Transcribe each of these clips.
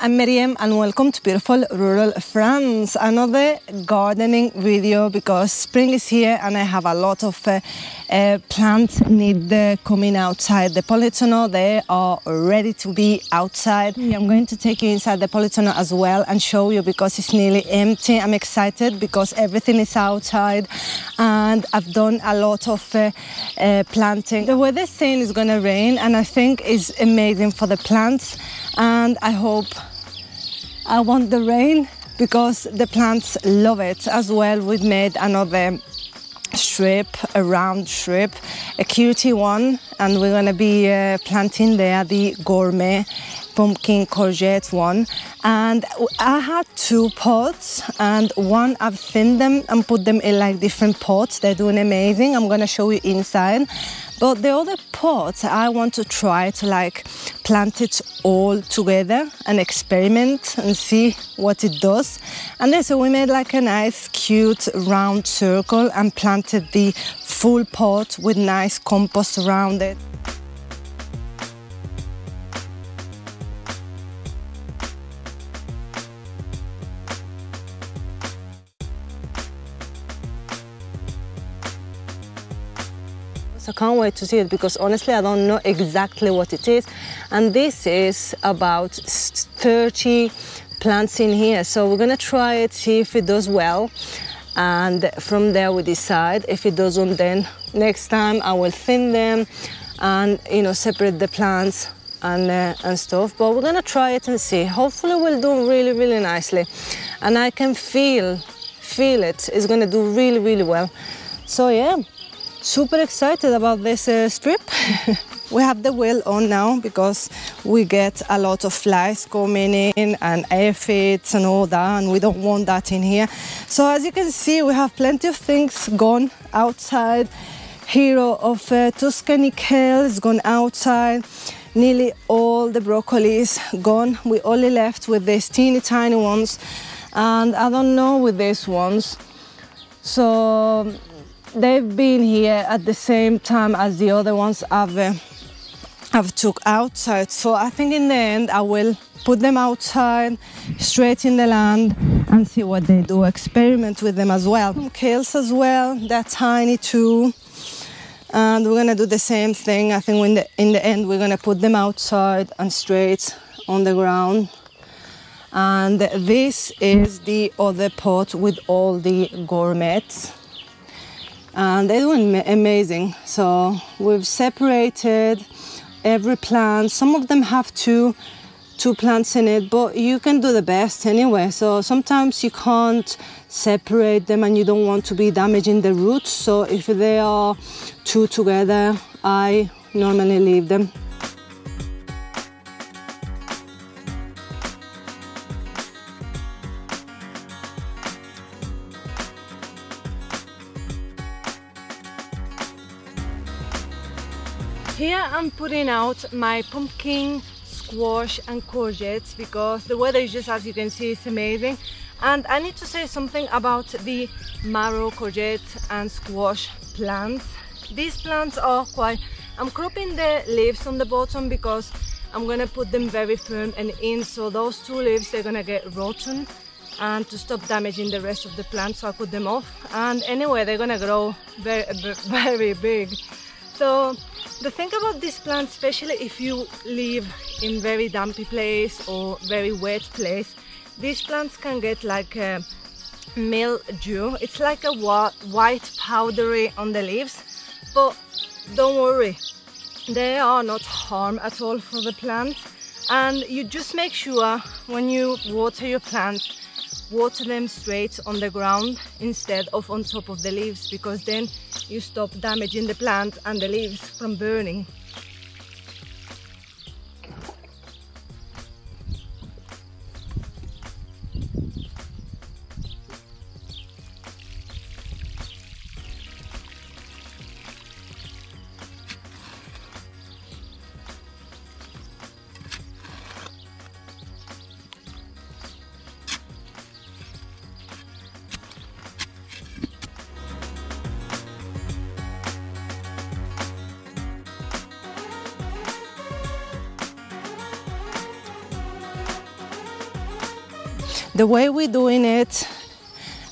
I'm Meryem and welcome to beautiful rural France. Another gardening video because spring is here and I have a lot of uh, uh, plants need coming outside the polytunnel. They are ready to be outside. I'm going to take you inside the polytunnel as well and show you because it's nearly empty. I'm excited because everything is outside and I've done a lot of uh, uh, planting. The weather saying is going to rain and I think is amazing for the plants and I hope I want the rain because the plants love it as well. We've made another strip, a round strip, a cutie one, and we're gonna be uh, planting there the gourmet pumpkin courgette one. And I had two pots, and one I've thinned them and put them in like different pots. They're doing amazing. I'm gonna show you inside. But the other pot, I want to try to like plant it all together and experiment and see what it does. And then so we made like a nice cute round circle and planted the full pot with nice compost around it. I can't wait to see it because honestly I don't know exactly what it is. And this is about 30 plants in here. So we're gonna try it see if it does well. And from there we decide. If it doesn't then next time I will thin them and you know separate the plants and, uh, and stuff. But we're gonna try it and see. Hopefully we'll do really really nicely. And I can feel feel it. It's gonna do really really well. So yeah super excited about this uh, strip. we have the wheel on now because we get a lot of flies coming in and aphids and all that and we don't want that in here. So as you can see we have plenty of things gone outside. Nero of uh, Tuscany kale is gone outside. Nearly all the broccoli is gone. We only left with these teeny tiny ones and I don't know with these ones. So they've been here at the same time as the other ones I've, uh, I've took outside. So I think in the end I will put them outside, straight in the land and see what they do. Experiment with them as well. Some Kales as well, they're tiny too. And we're gonna do the same thing. I think in the, in the end we're gonna put them outside and straight on the ground. And this is the other pot with all the gourmets and they're doing amazing. So we've separated every plant. Some of them have two two plants in it, but you can do the best anyway. So sometimes you can't separate them and you don't want to be damaging the roots. So if they are two together, I normally leave them. I'm putting out my pumpkin, squash and courgettes because the weather is just as you can see it's amazing. And I need to say something about the marrow courgette and squash plants. These plants are quite... I'm cropping the leaves on the bottom because I'm gonna put them very firm and in so those two leaves they're gonna get rotten and to stop damaging the rest of the plant so I put them off. And anyway they're gonna grow very very big so the thing about this plant, especially if you live in very dumpy place or very wet place, these plants can get like a mildew. It's like a white powdery on the leaves, but don't worry, they are not harm at all for the plant. And you just make sure when you water your plants water them straight on the ground instead of on top of the leaves because then you stop damaging the plant and the leaves from burning. The way we're doing it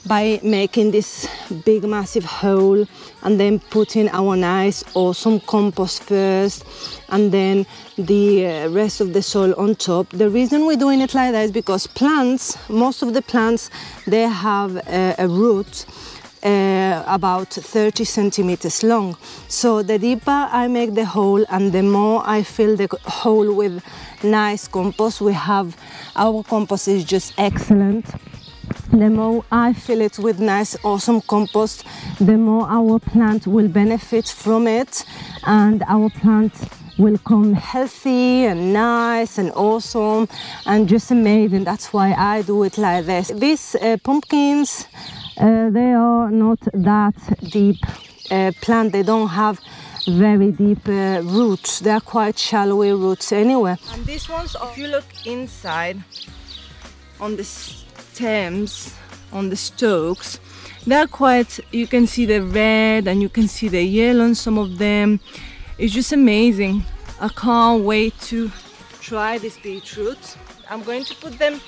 by making this big massive hole and then putting our nice awesome compost first and then the uh, rest of the soil on top. The reason we're doing it like that is because plants most of the plants they have uh, a root uh, about 30 centimeters long. So the deeper I make the hole and the more I fill the hole with nice compost. We have our compost is just excellent. The more I fill it with nice awesome compost the more our plant will benefit from it and our plant will come healthy and nice and awesome and just amazing. That's why I do it like this. These uh, pumpkins uh, they are not that deep uh, plant. They don't have very deep uh, roots. They are quite shallow roots anyway. And these ones if you look inside on the stems on the stalks they're quite you can see the red and you can see the yellow on some of them. It's just amazing. I can't wait to try this beetroot. I'm going to put them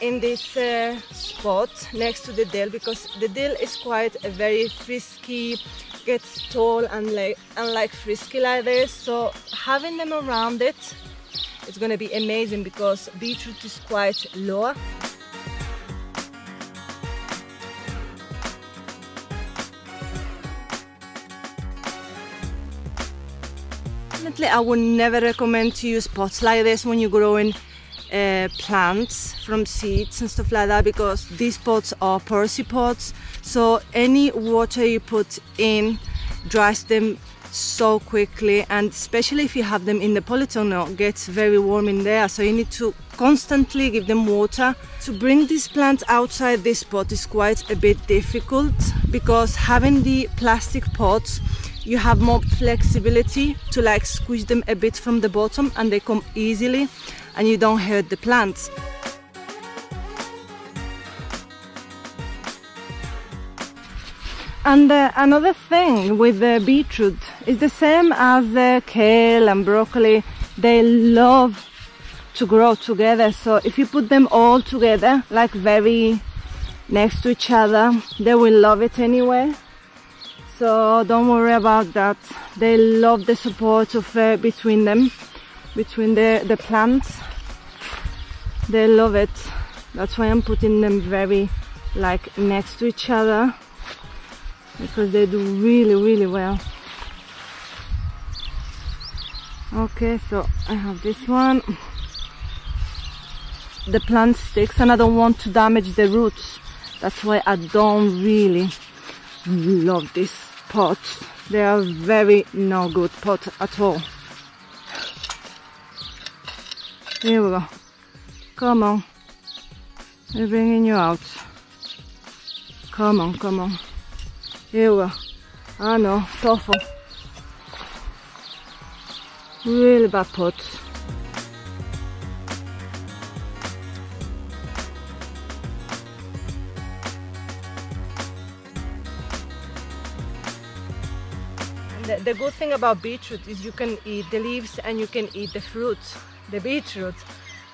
in this uh, spot next to the dill because the dill is quite a very frisky gets tall and like and like frisky like this. So having them around it it's going to be amazing because beetroot is quite low definitely I would never recommend to use pots like this when you're growing uh, plants from seeds and stuff like that because these pots are porous pots. So any water you put in dries them so quickly and especially if you have them in the polytunnel it gets very warm in there. So you need to constantly give them water. To bring these plants outside this pot is quite a bit difficult because having the plastic pots you have more flexibility to like squeeze them a bit from the bottom and they come easily and you don't hurt the plants. And uh, another thing with the beetroot is the same as the kale and broccoli. They love to grow together. So if you put them all together, like very next to each other, they will love it anyway so don't worry about that they love the support of uh, between them between the the plants. They love it. That's why I'm putting them very like next to each other because they do really really well. Okay so I have this one. The plant sticks and I don't want to damage the roots. That's why I don't really love this pot. They are very no good pot at all here we go. Come on. We're bringing you out. Come on come on. Here we go. I know tough really bad pot. The, the good thing about beetroot is you can eat the leaves and you can eat the fruit, the beetroot.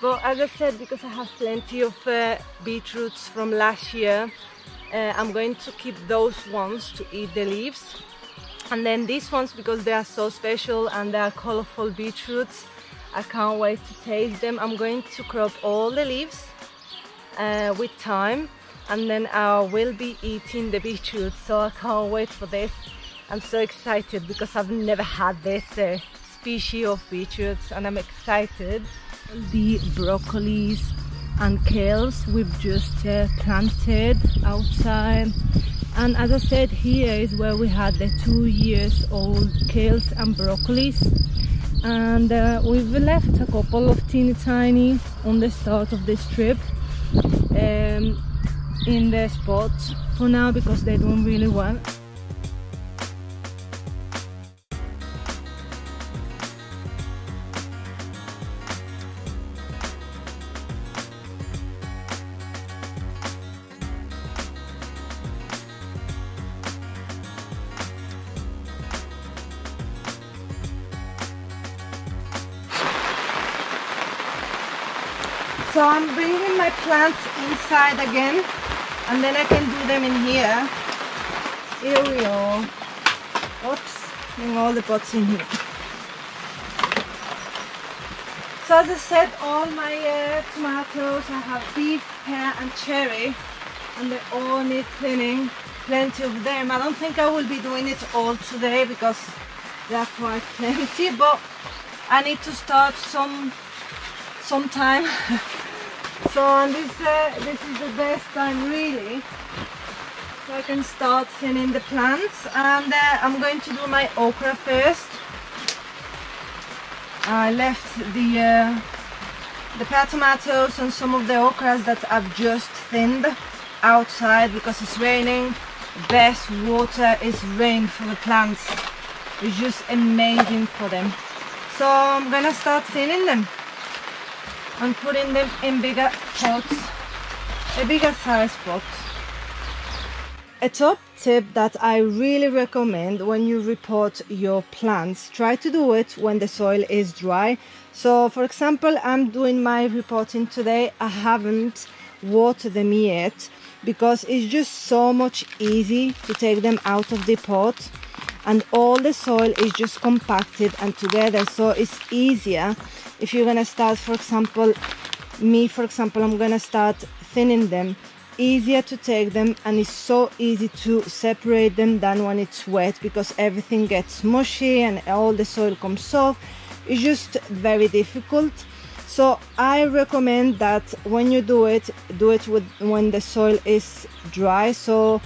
But as I said, because I have plenty of uh, beetroots from last year, uh, I'm going to keep those ones to eat the leaves. And then these ones, because they are so special and they are colorful beetroots, I can't wait to taste them. I'm going to crop all the leaves uh, with time and then I will be eating the beetroot so I can't wait for this I'm so excited because I've never had this uh, species of beetroots and I'm excited. The broccolis and kales we've just uh, planted outside and as I said here is where we had the two years old kales and broccolis and uh, we've left a couple of teeny tiny on the start of this trip um, in the spot for now because they don't really well So I'm bringing my plants inside again and then I can do them in here. Here we are. Oops, bring all the pots in here. So as I said, all my uh, tomatoes, I have beef, pear and cherry and they all need cleaning, plenty of them. I don't think I will be doing it all today because they are quite plenty, but I need to start some sometime. so and this uh, this is the best time really. So I can start thinning the plants and uh, I'm going to do my okra first. I left the uh, the pear tomatoes and some of the okras that I've just thinned outside because it's raining. Best water is rain for the plants. It's just amazing for them. So I'm gonna start thinning them and putting them in bigger pots, a bigger size pot. A top tip that I really recommend when you repot your plants, try to do it when the soil is dry. So for example, I'm doing my repotting today. I haven't watered them yet because it's just so much easy to take them out of the pot and all the soil is just compacted and together so it's easier if you're gonna start for example me for example I'm gonna start thinning them. Easier to take them and it's so easy to separate them than when it's wet because everything gets mushy and all the soil comes off. It's just very difficult. So I recommend that when you do it do it with when the soil is dry. So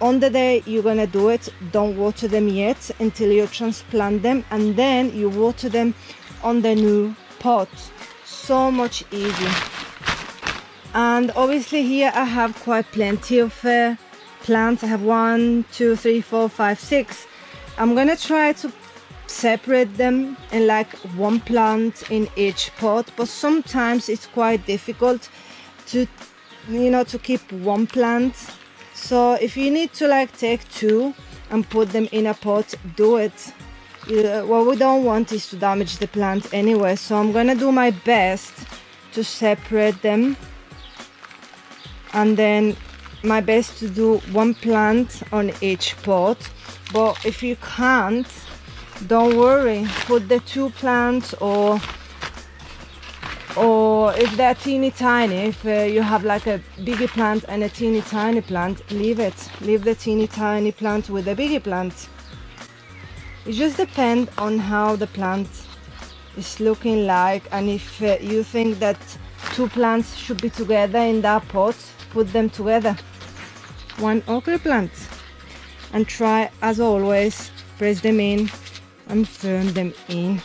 on the day you're gonna do it don't water them yet until you transplant them and then you water them on the new pot. So much easy. And obviously here I have quite plenty of uh, plants. I have one two three four five six. I'm gonna try to separate them in like one plant in each pot but sometimes it's quite difficult to you know to keep one plant so if you need to like take two and put them in a pot do it. What we don't want is to damage the plant anyway so I'm gonna do my best to separate them. And then my best to do one plant on each pot. But if you can't don't worry. Put the two plants or if they're teeny tiny if uh, you have like a bigger plant and a teeny tiny plant leave it. Leave the teeny tiny plant with the bigger plant. It just depends on how the plant is looking like and if uh, you think that two plants should be together in that pot put them together. One okra plant. And try as always press them in and firm them in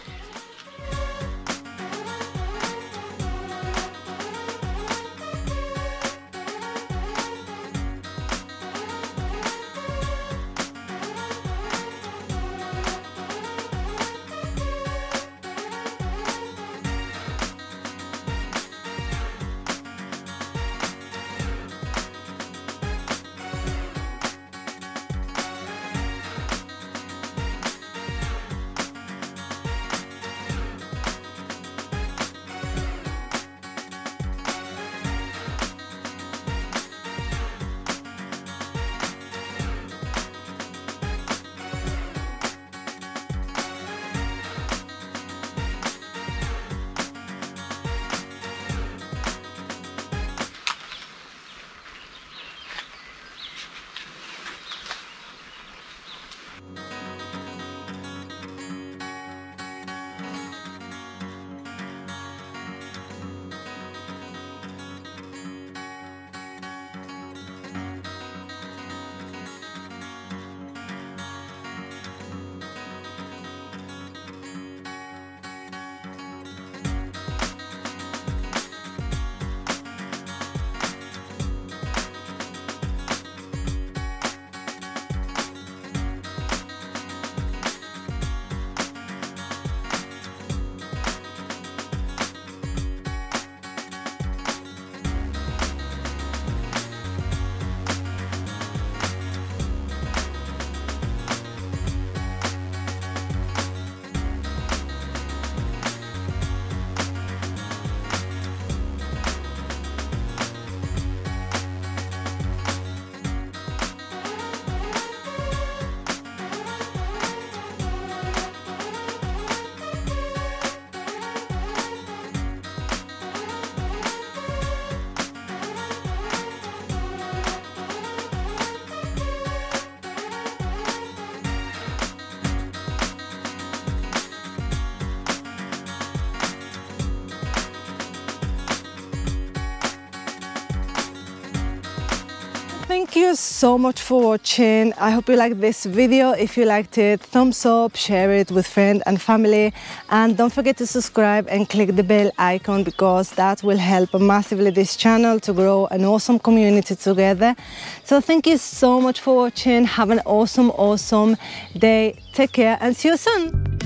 thank you so much for watching. I hope you liked this video. If you liked it thumbs up share it with friends and family. And don't forget to subscribe and click the bell icon because that will help massively this channel to grow an awesome community together. So thank you so much for watching. Have an awesome awesome day. Take care and see you soon